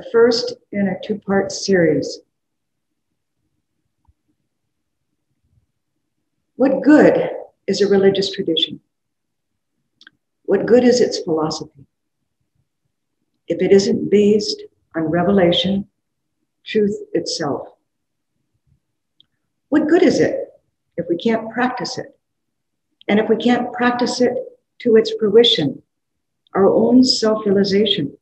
the first in a two part series. What good is a religious tradition? What good is its philosophy? If it isn't based on revelation, truth itself. What good is it if we can't practice it? And if we can't practice it to its fruition, our own self realization?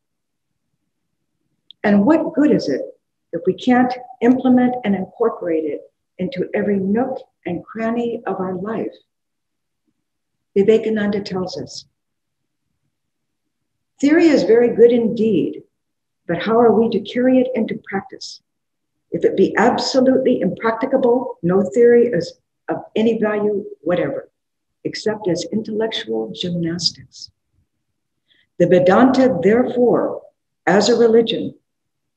And what good is it if we can't implement and incorporate it into every nook and cranny of our life? Vivekananda tells us theory is very good indeed, but how are we to carry it into practice? If it be absolutely impracticable, no theory is of any value whatever, except as intellectual gymnastics. The Vedanta, therefore, as a religion,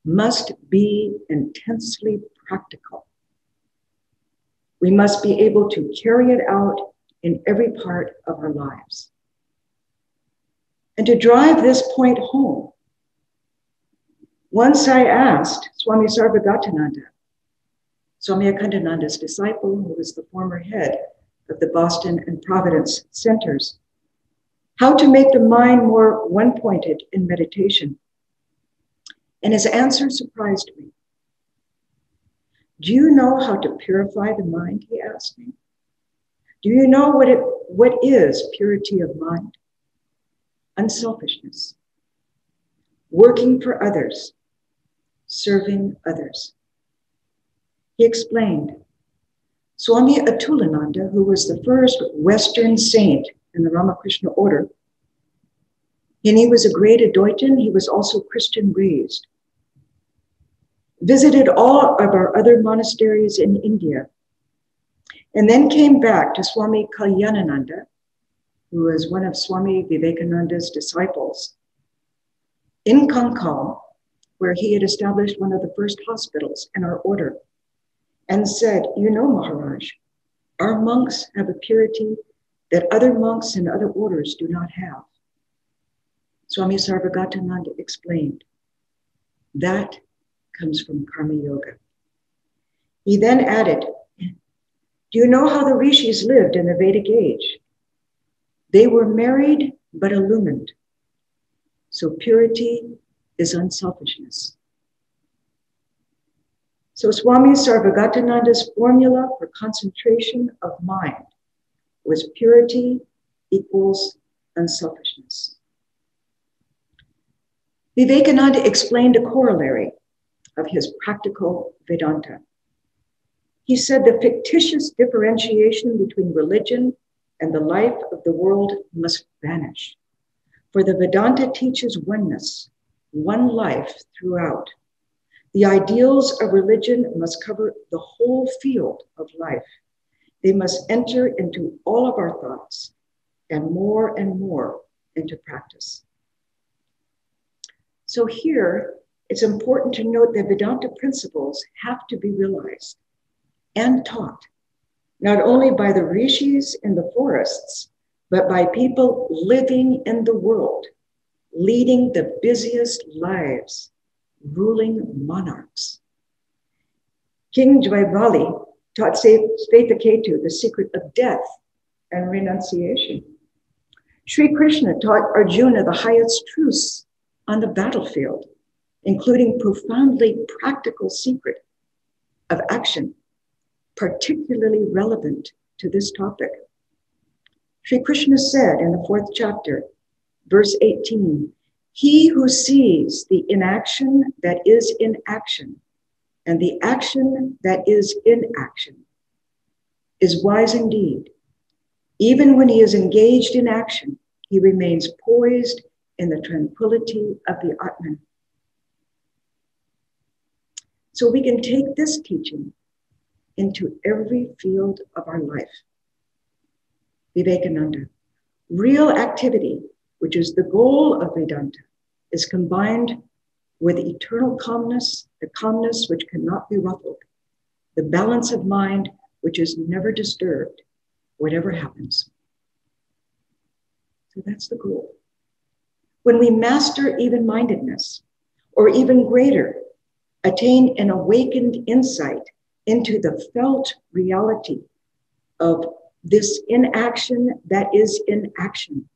must be intensely practical. We must be able to carry it out in every part of our lives. And to drive this point home, once I asked Swami Sarvagatananda, Swami Akhandananda's disciple, who was the former head of the Boston and Providence centers, how to make the mind more one pointed in meditation. And his answer surprised me. Do you know how to purify the mind? He asked me. Do you know what, it, what is purity of mind? Unselfishness, working for others, serving others. He explained Swami Atulananda, who was the first Western saint in the Ramakrishna order, and he was a great Advaitin, he was also Christian raised. Visited all of our other monasteries in India, and then came back to Swami Kalyanananda, who was one of Swami Vivekananda's disciples, in Kankhal, where he had established one of the first hospitals in our order, and said, You know, Maharaj, our monks have a purity that other monks in other orders do not have. Swami Sarvagatananda explained, That comes from Karma Yoga. He then added, Do you know how the rishis lived in the Vedic age? They were married but illumined. So purity is unselfishness. So Swami Sarvagatananda's formula for concentration of mind was purity equals unselfishness. Vivekananda explained a corollary of his practical Vedanta. He said the fictitious differentiation between religion and the life of the world must vanish. For the Vedanta teaches oneness, one life throughout. The ideals of religion must cover the whole field of life. They must enter into all of our thoughts and more and more into practice. So here, it's important to note that Vedanta principles have to be realized and taught, not only by the rishis in the forests, but by people living in the world, leading the busiest lives, ruling monarchs. King Jaivali taught Svetaketu the secret of death and renunciation. Sri Krishna taught Arjuna the highest truths on the battlefield including profoundly practical secret of action, particularly relevant to this topic. Sri Krishna said in the fourth chapter, verse 18, he who sees the inaction that is in action and the action that is in action is wise indeed. Even when he is engaged in action, he remains poised in the tranquility of the Atman. So we can take this teaching into every field of our life. Vivekananda, real activity, which is the goal of Vedanta, is combined with eternal calmness, the calmness which cannot be ruffled, the balance of mind which is never disturbed, whatever happens. So that's the goal. When we master even mindedness, or even greater, attain an awakened insight into the felt reality of this inaction that is in action,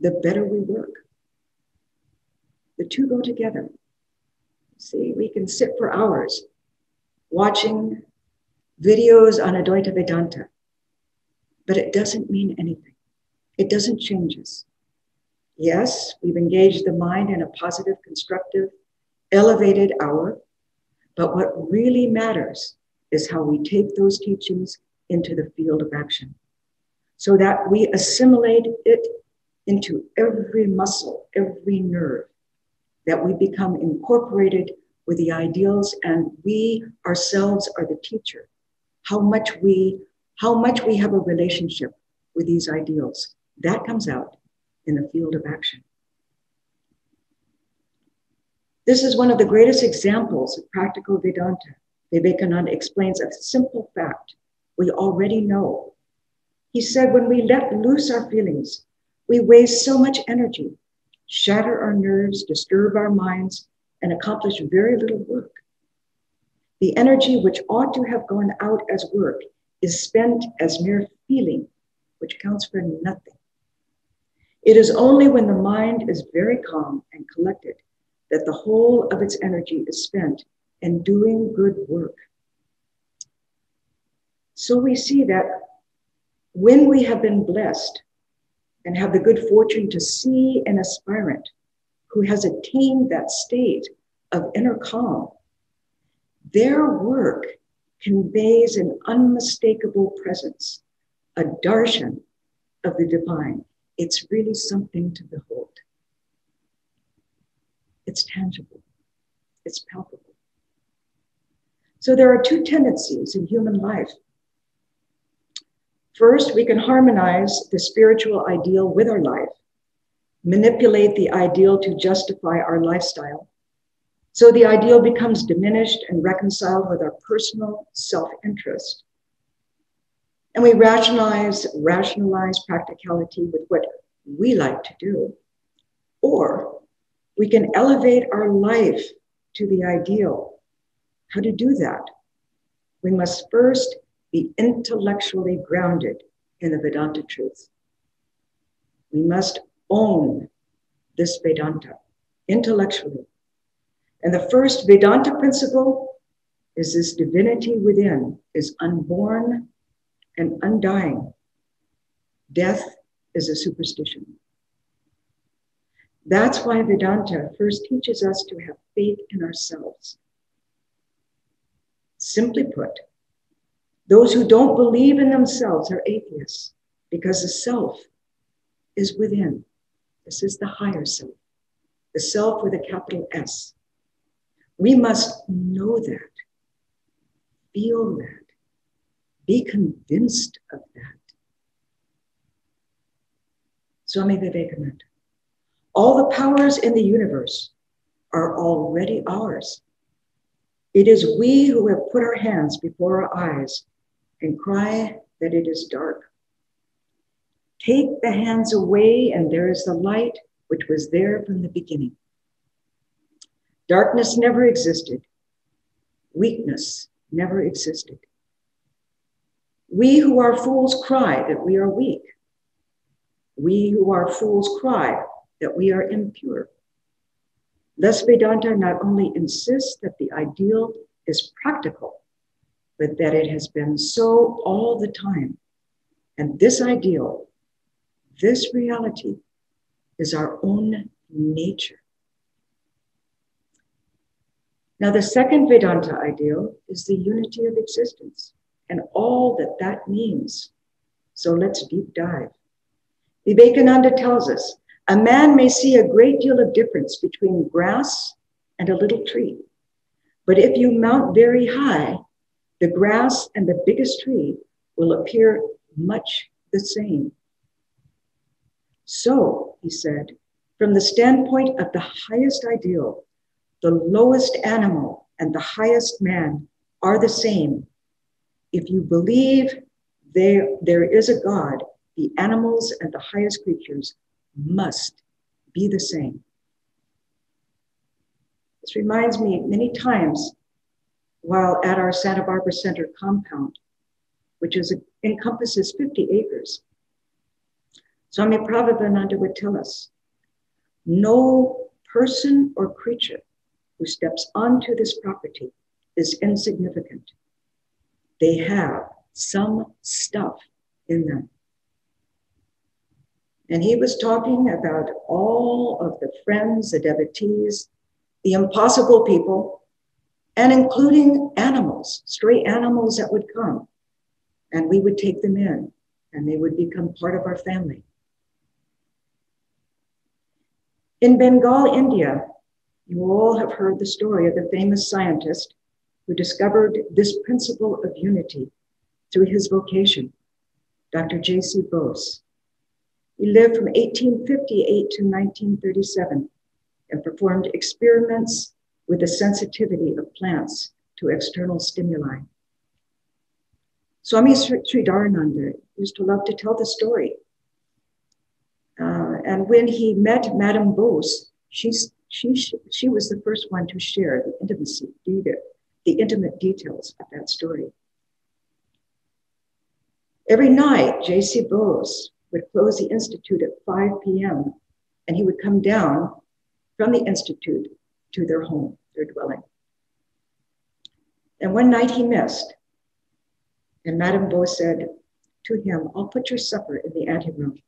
the better we work. The two go together. See, we can sit for hours watching videos on Advaita Vedanta, but it doesn't mean anything. It doesn't change us. Yes, we've engaged the mind in a positive, constructive, elevated hour, but what really matters is how we take those teachings into the field of action so that we assimilate it into every muscle, every nerve, that we become incorporated with the ideals and we ourselves are the teacher. How much we how much we have a relationship with these ideals. That comes out in the field of action. This is one of the greatest examples of practical Vedanta. Vivekananda explains a simple fact we already know. He said, when we let loose our feelings, we waste so much energy, shatter our nerves, disturb our minds, and accomplish very little work. The energy which ought to have gone out as work is spent as mere feeling, which counts for nothing. It is only when the mind is very calm and collected that the whole of its energy is spent in doing good work. So we see that when we have been blessed and have the good fortune to see an aspirant who has attained that state of inner calm, their work conveys an unmistakable presence, a darshan of the divine. It's really something to behold. It's tangible, it's palpable. So there are two tendencies in human life First, we can harmonize the spiritual ideal with our life, manipulate the ideal to justify our lifestyle. So the ideal becomes diminished and reconciled with our personal self interest. And we rationalize, rationalize practicality with what we like to do. Or we can elevate our life to the ideal. How to do that? We must first be intellectually grounded in the Vedanta truth. We must own this Vedanta intellectually. And the first Vedanta principle is this divinity within is unborn and undying. Death is a superstition. That's why Vedanta first teaches us to have faith in ourselves. Simply put, those who don't believe in themselves are atheists because the self is within. This is the higher self, the self with a capital S. We must know that, feel that, be convinced of that. Swami Vivekananda. All the powers in the universe are already ours. It is we who have put our hands before our eyes and cry that it is dark. Take the hands away, and there is the light which was there from the beginning. Darkness never existed, weakness never existed. We who are fools cry that we are weak. We who are fools cry that we are impure. Thus, Vedanta not only insists that the ideal is practical, but that it has been so all the time. And this ideal, this reality, is our own nature. Now, the second Vedanta ideal is the unity of existence and all that that means. So let's deep dive. Vivekananda tells us a man may see a great deal of difference between grass and a little tree. But if you mount very high, the grass and the biggest tree will appear much the same. So, he said, from the standpoint of the highest ideal, the lowest animal and the highest man are the same. If you believe there, there is a God, the animals and the highest creatures must be the same. This reminds me many times while at our Santa Barbara Center compound, which is encompasses 50 acres. Swami Prabhavananda would tell us, no person or creature who steps onto this property is insignificant. They have some stuff in them. And he was talking about all of the friends, the devotees, the impossible people, and including animals, stray animals that would come. And we would take them in, and they would become part of our family. In Bengal, India, you all have heard the story of the famous scientist who discovered this principle of unity through his vocation, Dr. J.C. Bose. He lived from 1858 to 1937 and performed experiments with the sensitivity of plants to external stimuli. Swami Sridharananda used to love to tell the story. Uh, and when he met Madame Bose, she, she, she was the first one to share the intimacy, the, the intimate details of that story. Every night, J.C. Bose would close the Institute at 5 p.m. and he would come down from the Institute to their home, their dwelling. And one night he missed. And Madame Bose said to him, I'll put your supper in the anteroom.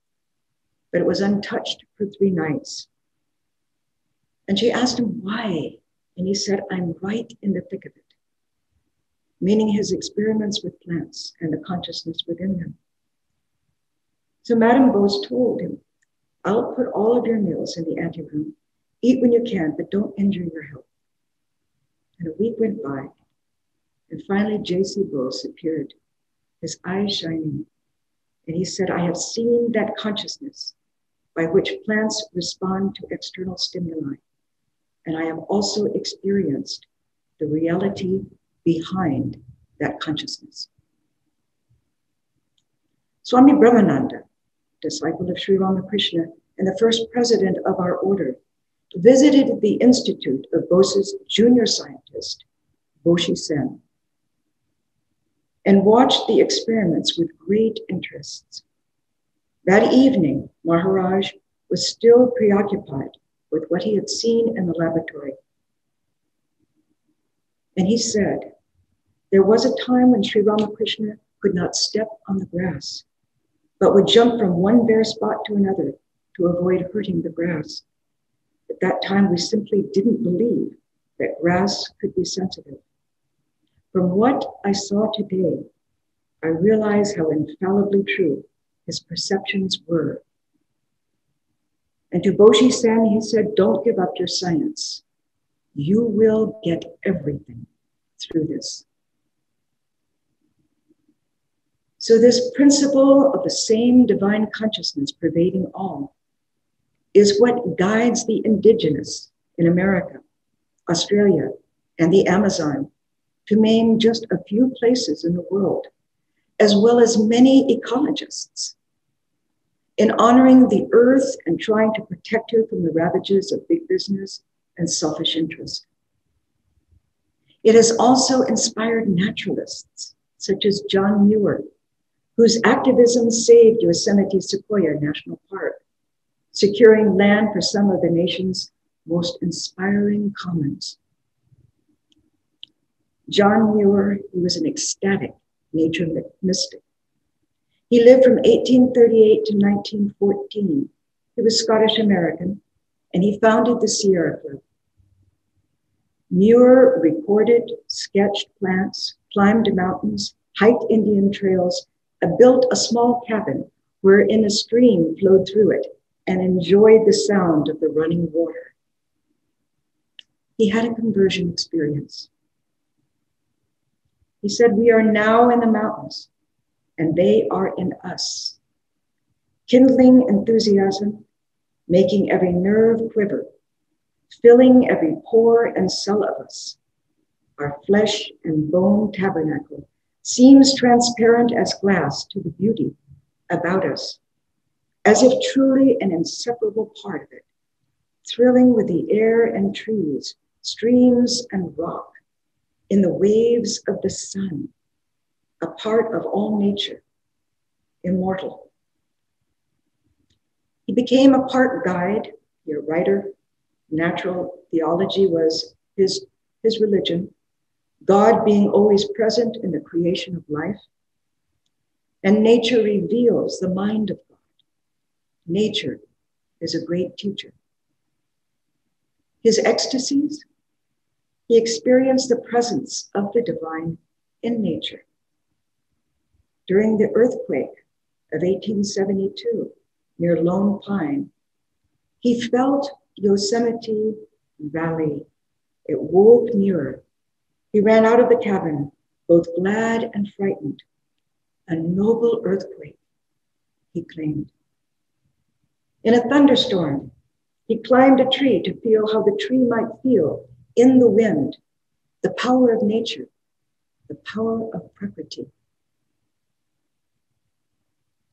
But it was untouched for three nights. And she asked him why. And he said, I'm right in the thick of it meaning his experiments with plants and the consciousness within them. So Madame Bose told him, I'll put all of your meals in the anteroom. Eat when you can, but don't injure your health. And a week went by, and finally J.C. Bose appeared, his eyes shining, and he said, I have seen that consciousness by which plants respond to external stimuli, and I have also experienced the reality behind that consciousness. Swami Brahmananda, disciple of Sri Ramakrishna and the first president of our order, visited the Institute of Bose's junior scientist, Boshi Sen, and watched the experiments with great interest. That evening, Maharaj was still preoccupied with what he had seen in the laboratory. And he said, there was a time when Sri Ramakrishna could not step on the grass, but would jump from one bare spot to another to avoid hurting the grass. At that time, we simply didn't believe that grass could be sensitive. From what I saw today, I realize how infallibly true his perceptions were. And to Boshi Sen, he said, Don't give up your science. You will get everything through this. So, this principle of the same divine consciousness pervading all is what guides the indigenous in America, Australia, and the Amazon, to name just a few places in the world, as well as many ecologists. In honoring the earth and trying to protect her from the ravages of big business and selfish interest. It has also inspired naturalists such as John Muir whose activism saved Yosemite Sequoia National Park, securing land for some of the nation's most inspiring commons. John Muir, he was an ecstatic nature mystic. He lived from 1838 to 1914. He was Scottish American, and he founded the Sierra Club. Muir recorded, sketched plants, climbed mountains, hiked Indian trails, built a small cabin wherein a stream flowed through it and enjoyed the sound of the running water. He had a conversion experience. He said, We are now in the mountains, and they are in us, kindling enthusiasm, making every nerve quiver, filling every pore and cell of us, our flesh and bone tabernacle seems transparent as glass to the beauty about us, as if truly an inseparable part of it, thrilling with the air and trees, streams and rock, in the waves of the sun, a part of all nature, immortal. He became a part guide, a writer. Natural theology was his, his religion, God being always present in the creation of life. And nature reveals the mind of God. Nature is a great teacher. His ecstasies, he experienced the presence of the divine in nature. During the earthquake of 1872 near Lone Pine, he felt Yosemite Valley. It woke nearer. He ran out of the cabin, both glad and frightened. A noble earthquake, he claimed. In a thunderstorm, he climbed a tree to feel how the tree might feel in the wind, the power of nature, the power of Prakriti.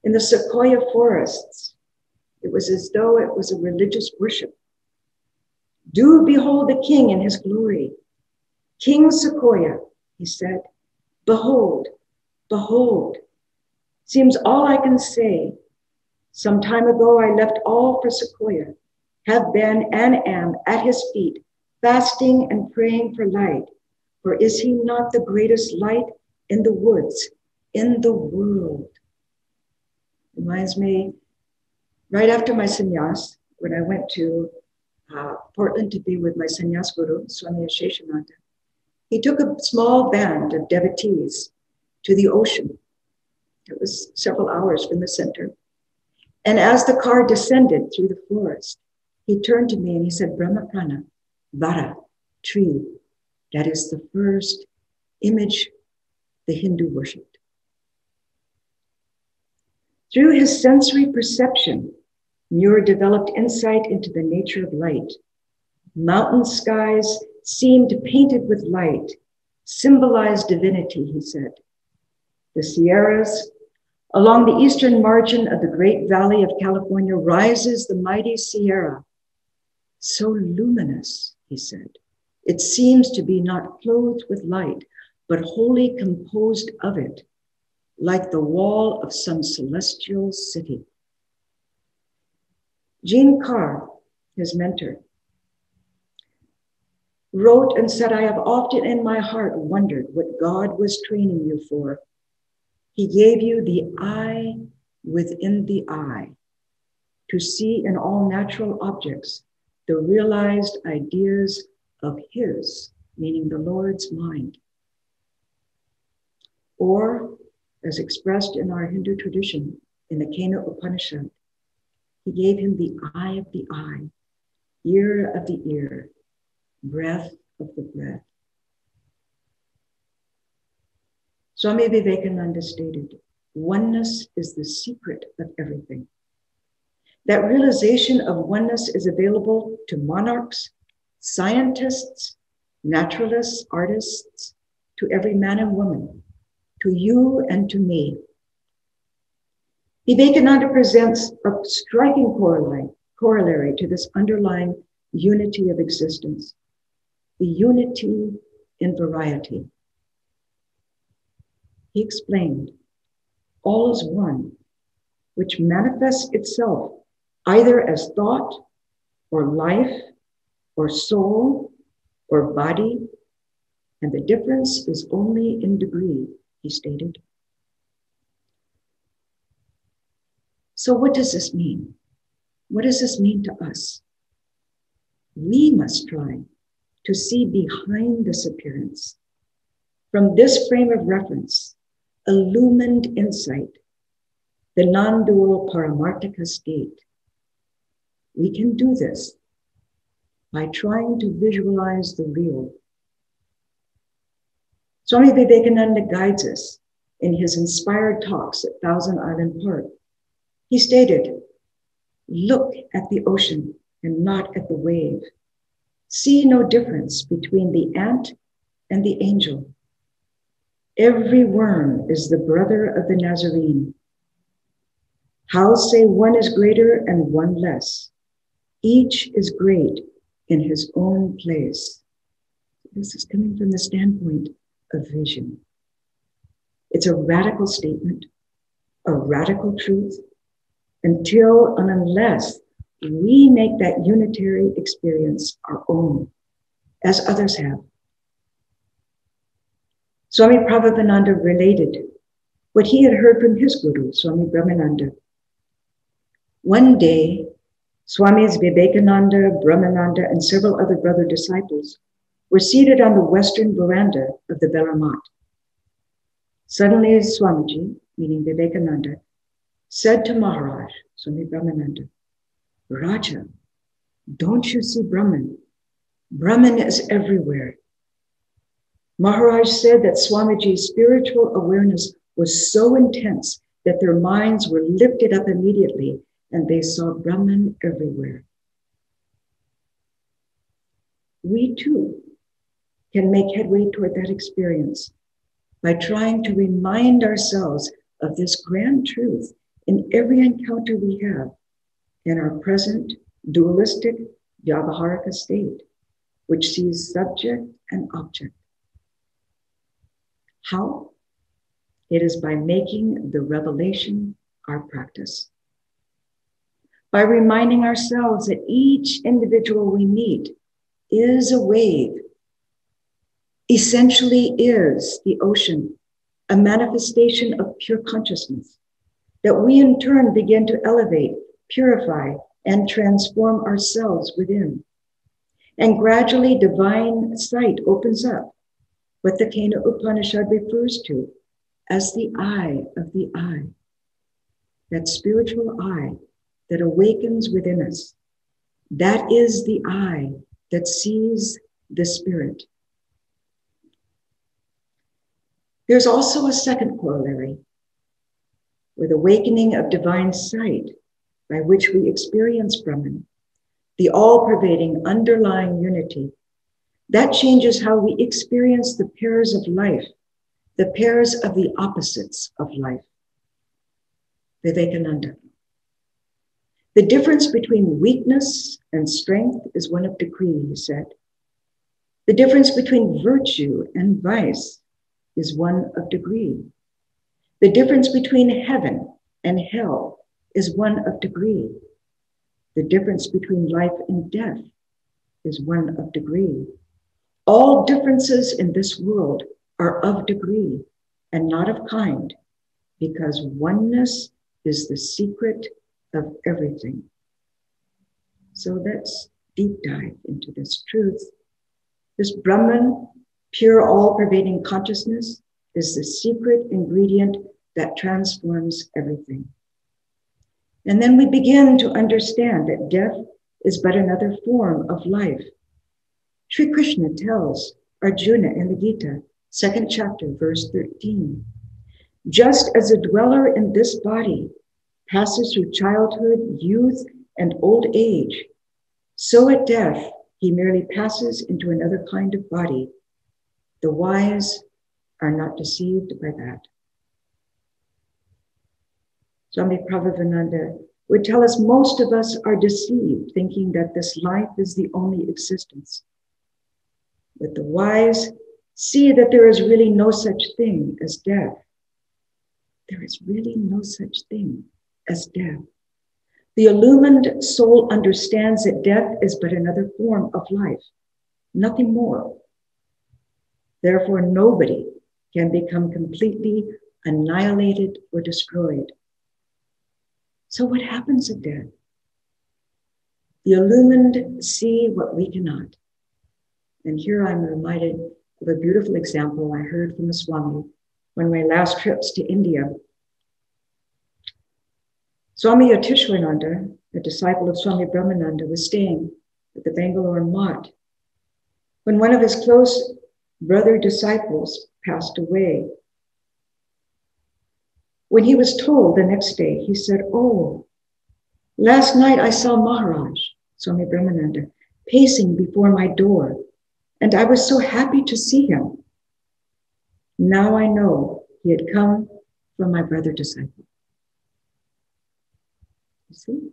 In the sequoia forests, it was as though it was a religious worship. Do behold the king in his glory. King Sequoia, he said, behold, behold. Seems all I can say. Some time ago, I left all for Sequoia, have been and am at his feet fasting and praying for light. For is he not the greatest light in the woods, in the world? Reminds me, right after my sannyas, when I went to uh, Portland to be with my sannyas guru, Swami Aseshananda, he took a small band of devotees to the ocean. It was several hours from the center. And as the car descended through the forest, he turned to me and he said, Brahmaprana, Vara, tree. That is the first image the Hindu worshipped. Through his sensory perception, Muir developed insight into the nature of light. Mountain skies seemed painted with light, symbolized divinity, he said. The Sierras, along the eastern margin of the Great Valley of California, rises the mighty Sierra, so luminous he said. It seems to be not clothed with light, but wholly composed of it, like the wall of some celestial city. Jeanne Carr, his mentor, wrote and said, I have often in my heart wondered what God was training you for. He gave you the eye within the eye to see in all natural objects the realized ideas of His, meaning the Lord's mind. Or, as expressed in our Hindu tradition in the Kena Upanishad, He gave him the eye of the eye, ear of the ear, breath of the breath. Swami Vivekananda stated, oneness is the secret of everything. That realization of oneness is available to monarchs, scientists, naturalists, artists, to every man and woman, to you and to me. Vivekananda presents a striking corollary, corollary to this underlying unity of existence, the unity in variety. He explained, all is one, which manifests itself either as thought or life or soul or body, and the difference is only in degree, he stated. So, what does this mean? What does this mean to us? We must try to see behind this appearance, from this frame of reference, illumined insight, the non dual Paramarthika state we can do this by trying to visualize the real. Swami Vivekananda guides us in his inspired talks at Thousand Island Park. He stated, Look at the ocean and not at the wave. See no difference between the ant and the angel. Every worm is the brother of the Nazarene. How say one is greater and one less? Each is great in his own place. This is coming from the standpoint of vision. It's a radical statement, a radical truth, until and unless we make that unitary experience our own, as others have. Swami Prabhavananda related what he had heard from his guru, Swami Brahmananda. One day, Swamis Vivekananda, Brahmananda, and several other brother disciples were seated on the western veranda of the Belur Math. Suddenly, Swamiji, meaning Vivekananda, said to Maharaj, Swami Brahmananda, Raja, don't you see Brahman? Brahman is everywhere. Maharaj said that Swamiji's spiritual awareness was so intense that their minds were lifted up immediately and they saw Brahman everywhere. We too can make headway toward that experience by trying to remind ourselves of this grand truth in every encounter we have in our present dualistic Vyavaharika state, which sees subject and object. How? It is by making the revelation our practice. By reminding ourselves that each individual we meet is a wave, essentially is the ocean, a manifestation of pure consciousness, that we in turn begin to elevate, purify, and transform ourselves within. And gradually divine sight opens up, what the Kena Upanishad refers to as the eye of the eye, that spiritual eye that awakens within us. That is the eye that sees the spirit. There's also a second corollary with awakening of divine sight by which we experience Brahman, the all pervading underlying unity. That changes how we experience the pairs of life, the pairs of the opposites of life. Vivekananda. The difference between weakness and strength is one of degree, he said. The difference between virtue and vice is one of degree. The difference between heaven and hell is one of degree. The difference between life and death is one of degree. All differences in this world are of degree and not of kind, because oneness is the secret of everything. So let's deep dive into this truth. This Brahman, pure all pervading consciousness, is the secret ingredient that transforms everything. And then we begin to understand that death is but another form of life. Sri Krishna tells Arjuna in the Gita, second chapter, verse 13. Just as a dweller in this body passes through childhood, youth, and old age, so at death he merely passes into another kind of body. The wise are not deceived by that. Swami Prabhavananda would tell us most of us are deceived, thinking that this life is the only existence. But the wise see that there is really no such thing as death. There is really no such thing as death. The illumined soul understands that death is but another form of life, nothing more. Therefore, nobody can become completely annihilated or destroyed. So, what happens at death? The illumined see what we cannot. And here I'm reminded of a beautiful example I heard from a Swami of my last trips to India. Swami Yatiswarananda, a disciple of Swami Brahmananda, was staying at the Bangalore Math when one of his close brother disciples passed away when he was told the next day, he said, Oh, last night I saw Maharaj, Swami Brahmananda, pacing before my door, and I was so happy to see him. Now I know he had come from my brother disciple. You see?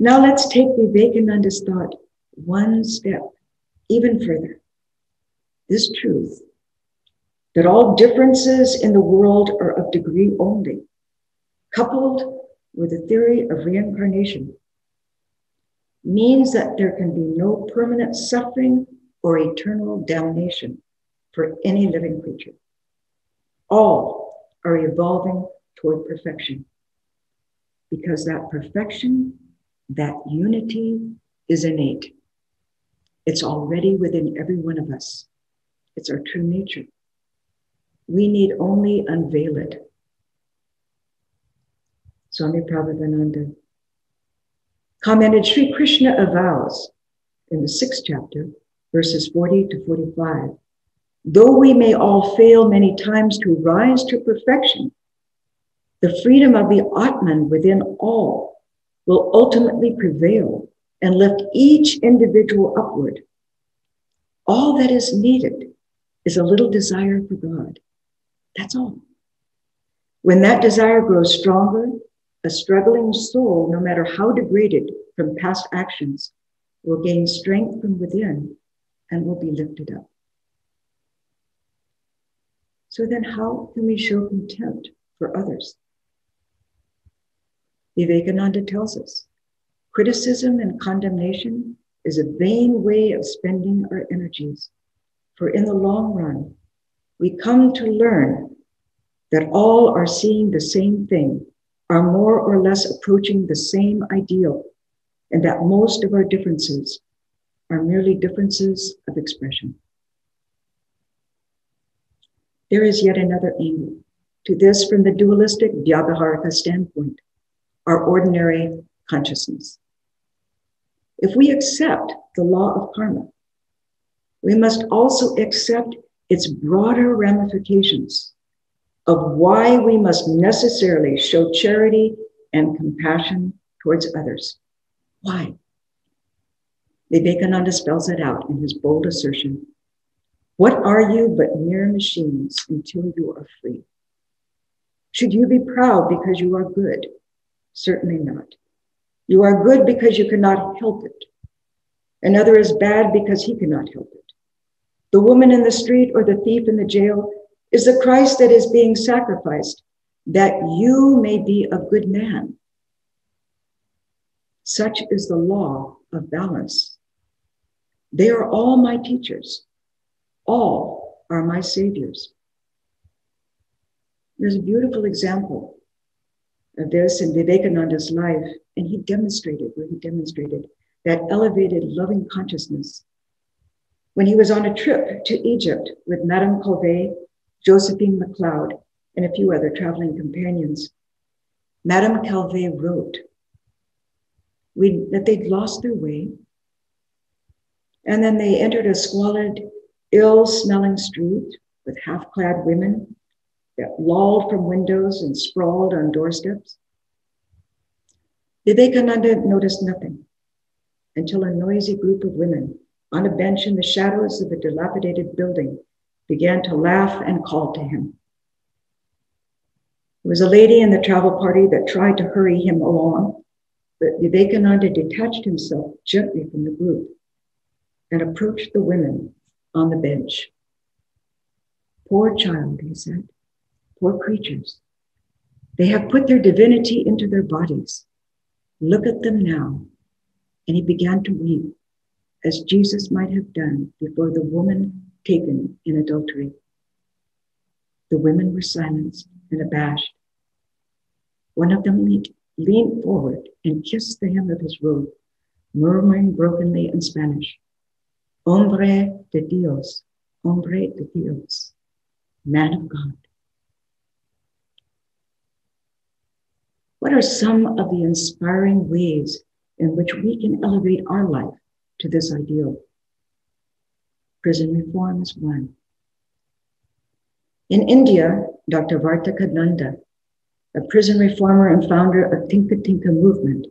Now let's take Vivekananda's thought one step even further. This truth that all differences in the world are of degree only, coupled with the theory of reincarnation, means that there can be no permanent suffering or eternal damnation for any living creature. All are evolving toward perfection because that perfection, that unity is innate. It's already within every one of us. It's our true nature. We need only unveil it. Swami Prabhavananda commented Sri Krishna avows in the sixth chapter, verses 40 to 45. Though we may all fail many times to rise to perfection, the freedom of the Atman within all will ultimately prevail and lift each individual upward. All that is needed is a little desire for God. That's all. When that desire grows stronger, a struggling soul, no matter how degraded from past actions, will gain strength from within and will be lifted up. So then, how can we show contempt for others? Vivekananda tells us criticism and condemnation is a vain way of spending our energies. For in the long run, we come to learn that all are seeing the same thing, are more or less approaching the same ideal, and that most of our differences are merely differences of expression. There is yet another angle to this from the dualistic Vyavaharika standpoint, our ordinary consciousness. If we accept the law of karma, we must also accept its broader ramifications of why we must necessarily show charity and compassion towards others. Why? Vivekananda spells it out in his bold assertion What are you but mere machines until you are free? Should you be proud because you are good? Certainly not. You are good because you cannot help it. Another is bad because he cannot help it. The woman in the street or the thief in the jail is the Christ that is being sacrificed that you may be a good man. Such is the law of balance. They are all my teachers. All are my saviors. There's a beautiful example of this in Vivekananda's life, and he demonstrated where he demonstrated that elevated loving consciousness when he was on a trip to Egypt with Madame Calvé, Josephine MacLeod, and a few other traveling companions. Madame Calvé wrote that they'd lost their way and then they entered a squalid, ill smelling street with half clad women that lolled from windows and sprawled on doorsteps. Vivekananda noticed nothing until a noisy group of women on a bench in the shadows of a dilapidated building began to laugh and call to him. There was a lady in the travel party that tried to hurry him along, but Vivekananda detached himself gently from the group and approached the women on the bench. Poor child, he said, poor creatures. They have put their divinity into their bodies. Look at them now. And he began to weep, as Jesus might have done before the woman taken in adultery. The women were silenced and abashed. One of them leaned forward and kissed the hem of his robe, murmuring brokenly in Spanish, Hombre de Dios, hombre de Dios, man of God. What are some of the inspiring ways in which we can elevate our life to this ideal? Prison reform is one. In India, Dr. Vartika Nanda, a prison reformer and founder of Tinka Tinka movement,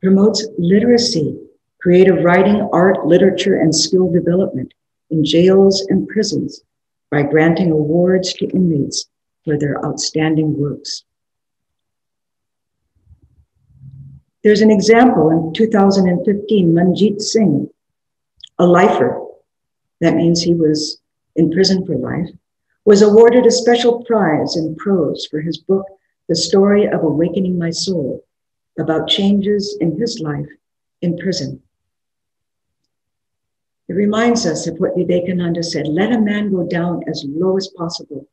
promotes literacy creative writing, art, literature, and skill development in jails and prisons by granting awards to inmates for their outstanding works. There's an example in 2015, Manjit Singh, a lifer that means he was in prison for life, was awarded a special prize in prose for his book, The Story of Awakening My Soul, about changes in his life in prison. It reminds us of what Vivekananda said let a man go down as low as possible.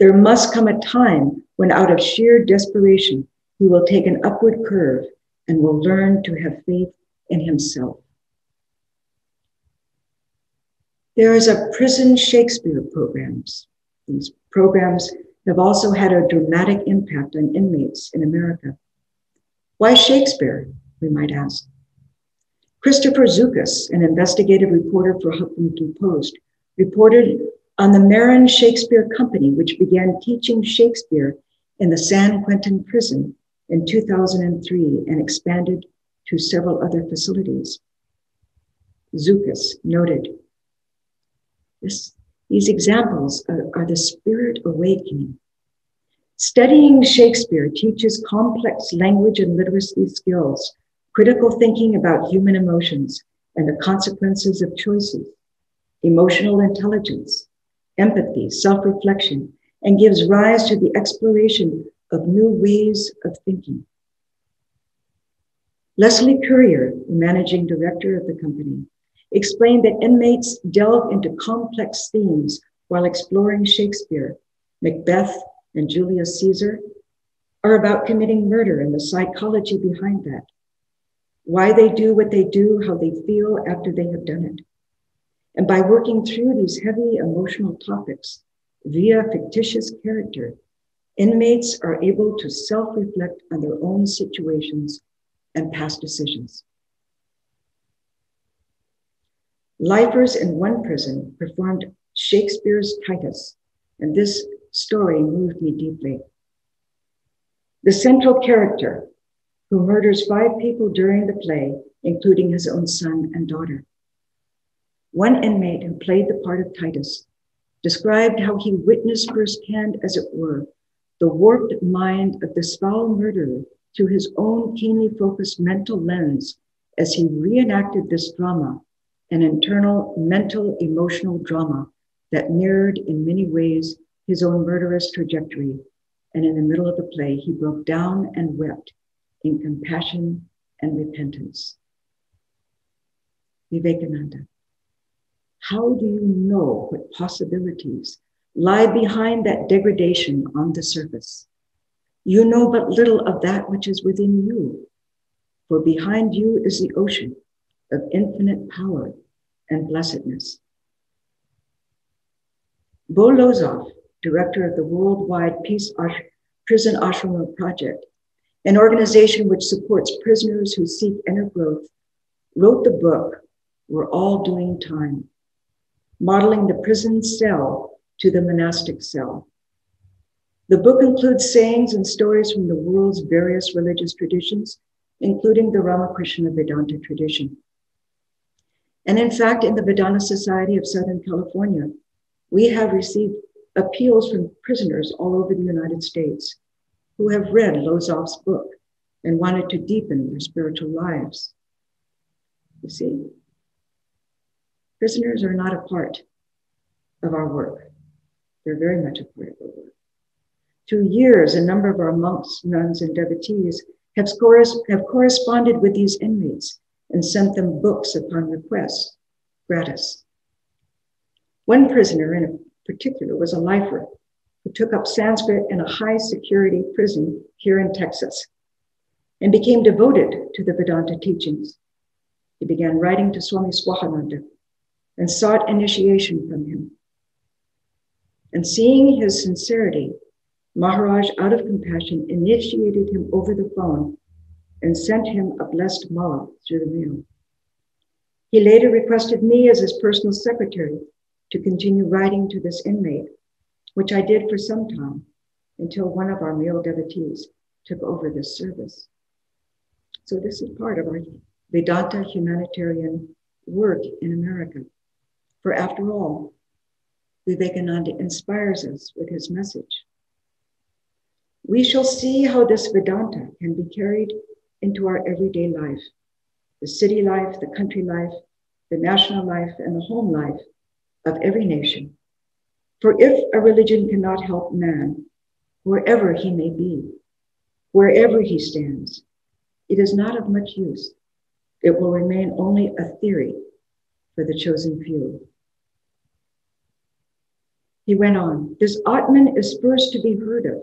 There must come a time when, out of sheer desperation, he will take an upward curve and will learn to have faith in himself. There is a prison Shakespeare programs. These programs have also had a dramatic impact on inmates in America. Why Shakespeare, we might ask? Christopher Zoukis, an investigative reporter for Huffington Post, reported on the Marin Shakespeare Company, which began teaching Shakespeare in the San Quentin prison in 2003 and expanded to several other facilities. Zoukis noted this, these examples are, are the spirit awakening. Studying Shakespeare teaches complex language and literacy skills, critical thinking about human emotions and the consequences of choices, emotional intelligence, empathy, self reflection, and gives rise to the exploration of new ways of thinking. Lesley Currier, the managing director of the company, explained that inmates delve into complex themes while exploring Shakespeare, Macbeth, and Julius Caesar are about committing murder and the psychology behind that, why they do what they do, how they feel after they have done it. And by working through these heavy emotional topics via fictitious character, inmates are able to self reflect on their own situations and past decisions. Lifers in one prison performed Shakespeare's Titus, and this story moved me deeply. The central character, who murders five people during the play, including his own son and daughter. One inmate who played the part of Titus described how he witnessed firsthand, as it were, the warped mind of this foul murderer through his own keenly focused mental lens as he reenacted this drama an internal mental emotional drama that mirrored in many ways his own murderous trajectory. And in the middle of the play, he broke down and wept in compassion and repentance. Vivekananda, how do you know what possibilities lie behind that degradation on the surface? You know but little of that which is within you, for behind you is the ocean of infinite power and blessedness. Bo Lozoff, director of the Worldwide Peace Ash- Prison Ashrama Project, an organization which supports prisoners who seek inner growth, wrote the book, We're All Doing Time, modeling the prison cell to the monastic cell. The book includes sayings and stories from the world's various religious traditions, including the Ramakrishna Vedanta tradition. And in fact, in the Vedanta Society of Southern California, we have received appeals from prisoners all over the United States who have read Lozoff's book and wanted to deepen their spiritual lives. You see, prisoners are not a part of our work. They're very much a part of our work. Through years, a number of our monks, nuns, and devotees have, have corresponded with these inmates and sent them books upon request, gratis. One prisoner in particular was a lifer who took up Sanskrit in a high security prison here in Texas and became devoted to the Vedanta teachings. He began writing to Swami Swahananda and sought initiation from him. And seeing his sincerity, Maharaj, out of compassion, initiated him over the phone and sent him a blessed mala through the mail. He later requested me as his personal secretary to continue writing to this inmate, which I did for some time until one of our male devotees took over this service. So this is part of our Vedanta humanitarian work in America. For after all, Vivekananda inspires us with his message. We shall see how this Vedanta can be carried into our everyday life the city life, the country life, the national life, and the home life of every nation. For if a religion cannot help man, wherever he may be, wherever he stands, it is not of much use. It will remain only a theory for the chosen few. He went on, this Atman is first to be heard of.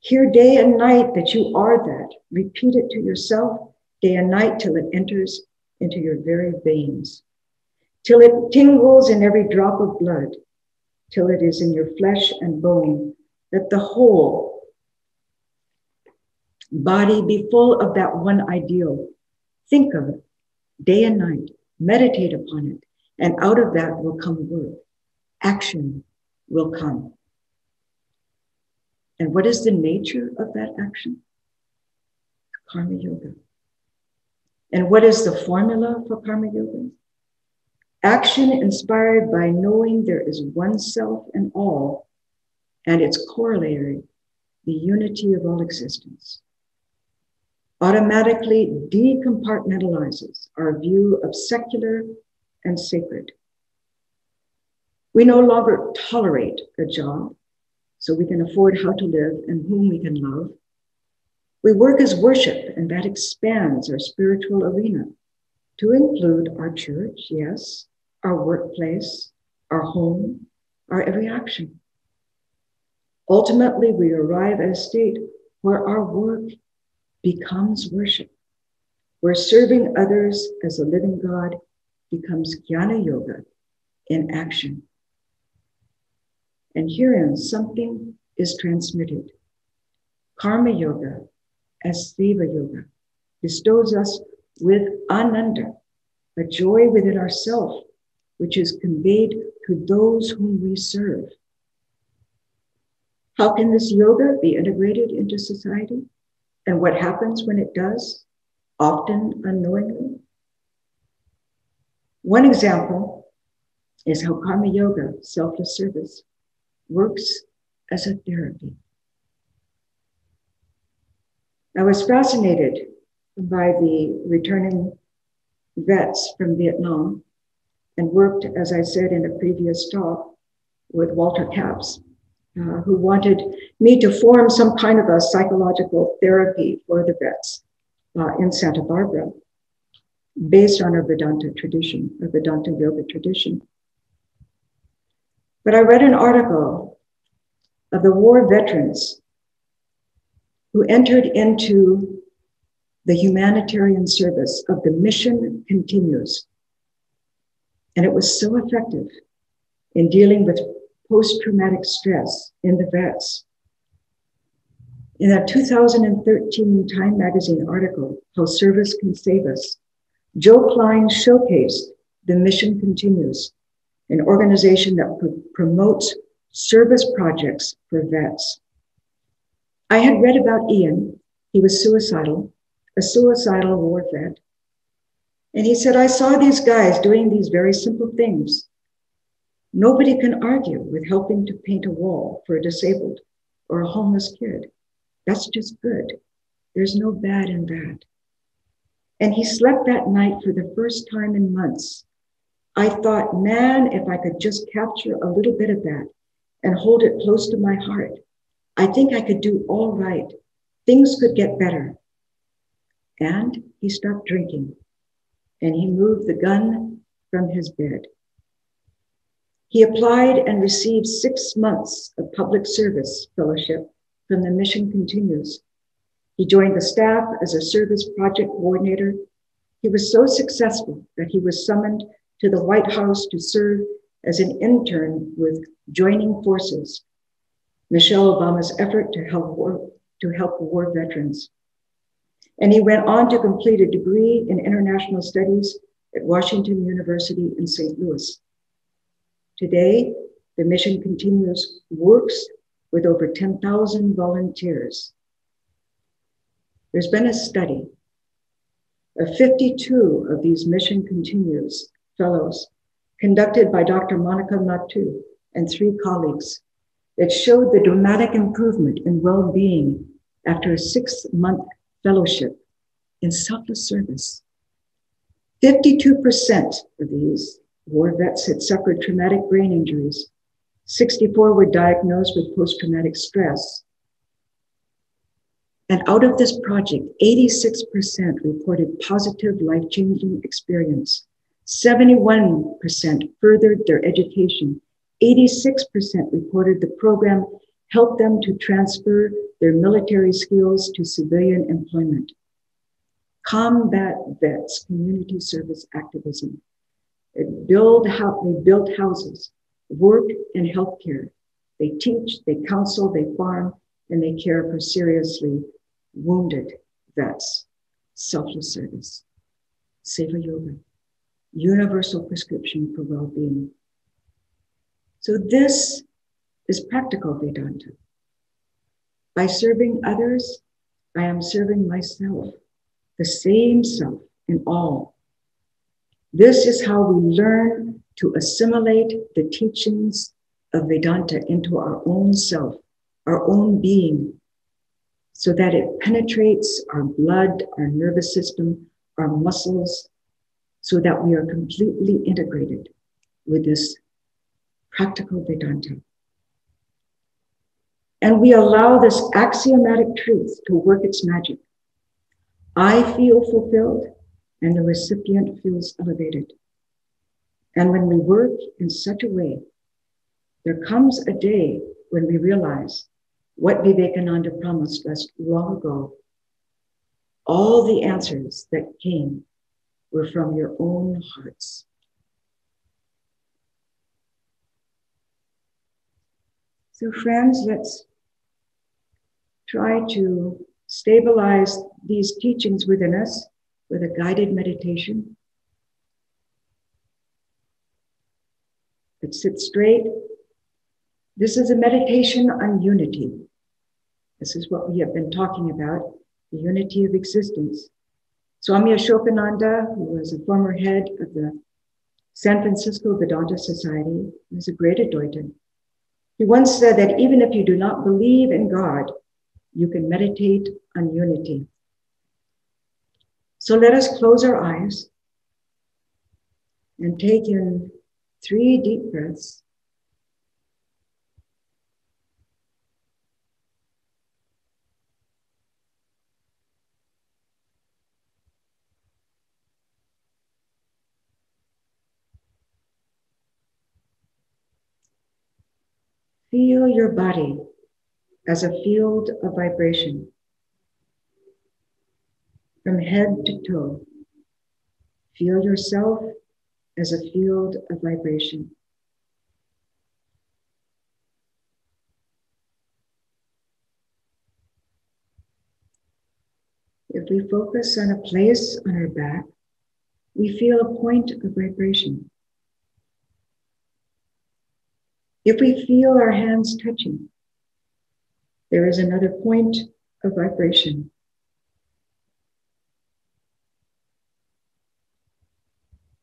Hear day and night that you are that. Repeat it to yourself day and night till it enters into your very veins, till it tingles in every drop of blood, till it is in your flesh and bone, that the whole body be full of that one ideal. Think of it day and night, meditate upon it, and out of that will come work. Action will come. And what is the nature of that action? Karma Yoga. And what is the formula for Karma Yoga? Action inspired by knowing there is one self and all, and its corollary, the unity of all existence automatically decompartmentalizes our view of secular and sacred. We no longer tolerate a job so we can afford how to live and whom we can love. We work as worship, and that expands our spiritual arena to include our church, yes, our workplace, our home, our every action. Ultimately, we arrive at a state where our work becomes worship, where serving others as a living God becomes jnana yoga in action. And herein something is transmitted. Karma yoga, as yoga, bestows us with ananda, a joy within ourselves, which is conveyed to those whom we serve. How can this yoga be integrated into society? And what happens when it does, often unknowingly? One example is how karma yoga, selfless service, works as a therapy. I was fascinated by the returning vets from Vietnam and worked, as I said in a previous talk, with Walter Capps, uh, who wanted me to form some kind of a psychological therapy for the vets uh, in Santa Barbara, based on a Vedanta tradition, a Vedanta yoga tradition. But I read an article of the war veterans who entered into the humanitarian service of the mission continues. And it was so effective in dealing with post traumatic stress in the vets. In a 2013 Time magazine article, How Service Can Save Us, Joe Klein showcased the mission continues an organization that pr- promotes service projects for vets. I had read about Ian. He was suicidal, a suicidal war vet. And he said, I saw these guys doing these very simple things. Nobody can argue with helping to paint a wall for a disabled or a homeless kid. That's just good. There's no bad in that. And he slept that night for the first time in months I thought, man, if I could just capture a little bit of that and hold it close to my heart, I think I could do all right. Things could get better. And he stopped drinking and he moved the gun from his bed. He applied and received six months of public service fellowship from the Mission Continues. He joined the staff as a service project coordinator. He was so successful that he was summoned to the White House to serve as an intern with Joining Forces, Michelle Obama's effort to help war, to help war veterans. And he went on to complete a degree in international studies at Washington University in St. Louis. Today, the mission continues works with over 10,000 volunteers. There's been a study of 52 of these mission continues fellows conducted by Dr. Monica Matthieu and three colleagues that showed the dramatic improvement in well being after a six month fellowship in selfless service. 52% of these War vets had suffered traumatic brain injuries. 64 were diagnosed with post traumatic stress. And out of this project, 86% reported positive life changing experience. 71% furthered their education. 86% reported the program helped them to transfer their military skills to civilian employment. Combat vets, community service activism. They build, they build houses, work and healthcare. They teach, they counsel, they farm, and they care for seriously wounded vets. Selfless service. Seva Yoga. Universal prescription for well-being. So this is practical Vedanta. By serving others, I am serving myself, the same self in all. This is how we learn to assimilate the teachings of Vedanta into our own self, our own being, so that it penetrates our blood, our nervous system, our muscles, so that we are completely integrated with this practical Vedanta. And we allow this axiomatic truth to work its magic. I feel fulfilled, and the recipient feels elevated. And when we work in such a way, there comes a day when we realize what Vivekananda promised us long ago. All the answers that came were from your own hearts. So, friends, let's try to stabilize these teachings within us with a guided meditation. Let's sit straight this is a meditation on unity. This is what we have been talking about the unity of existence. Swami Ashokananda, who was a former head of the San Francisco Vedanta Society, was a great Advaitin. He once said that even if you do not believe in God, you can meditate on unity. So let us close our eyes and take in three deep breaths. Feel your body as a field of vibration from head to toe. Feel yourself as a field of vibration. If we focus on a place on our back, we feel a point of vibration. If we feel our hands touching, there is another point of vibration.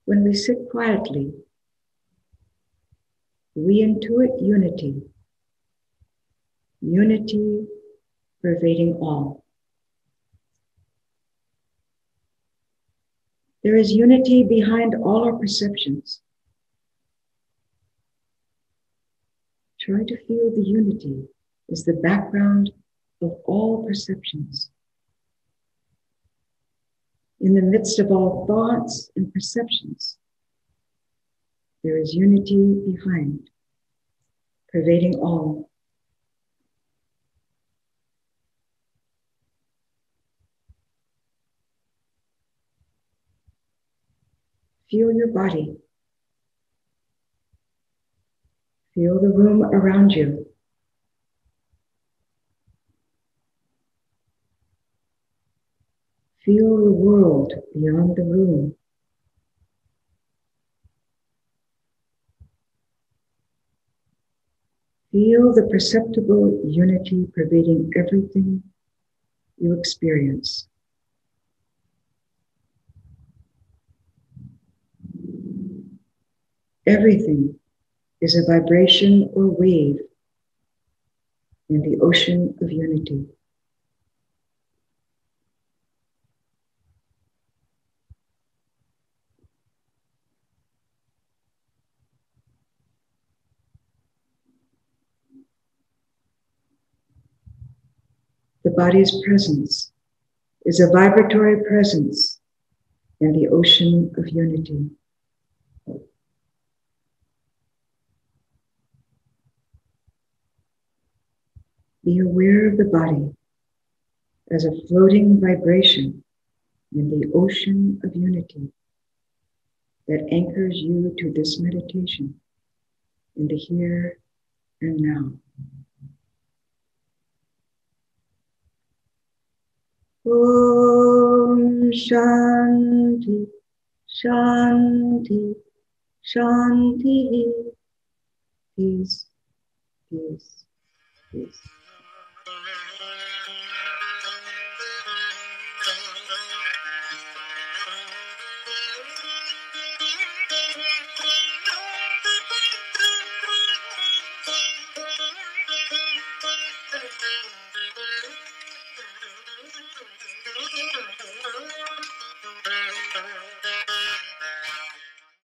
When we sit quietly, we intuit unity, unity pervading all. There is unity behind all our perceptions. Try to feel the unity as the background of all perceptions. In the midst of all thoughts and perceptions, there is unity behind, pervading all. Feel your body Feel the room around you. Feel the world beyond the room. Feel the perceptible unity pervading everything you experience. Everything is a vibration or wave in the ocean of unity. The body's presence is a vibratory presence in the ocean of unity. Be aware of the body as a floating vibration in the ocean of unity that anchors you to this meditation in the here and now. Om Shanti, Shanti, Shanti, peace, peace, peace.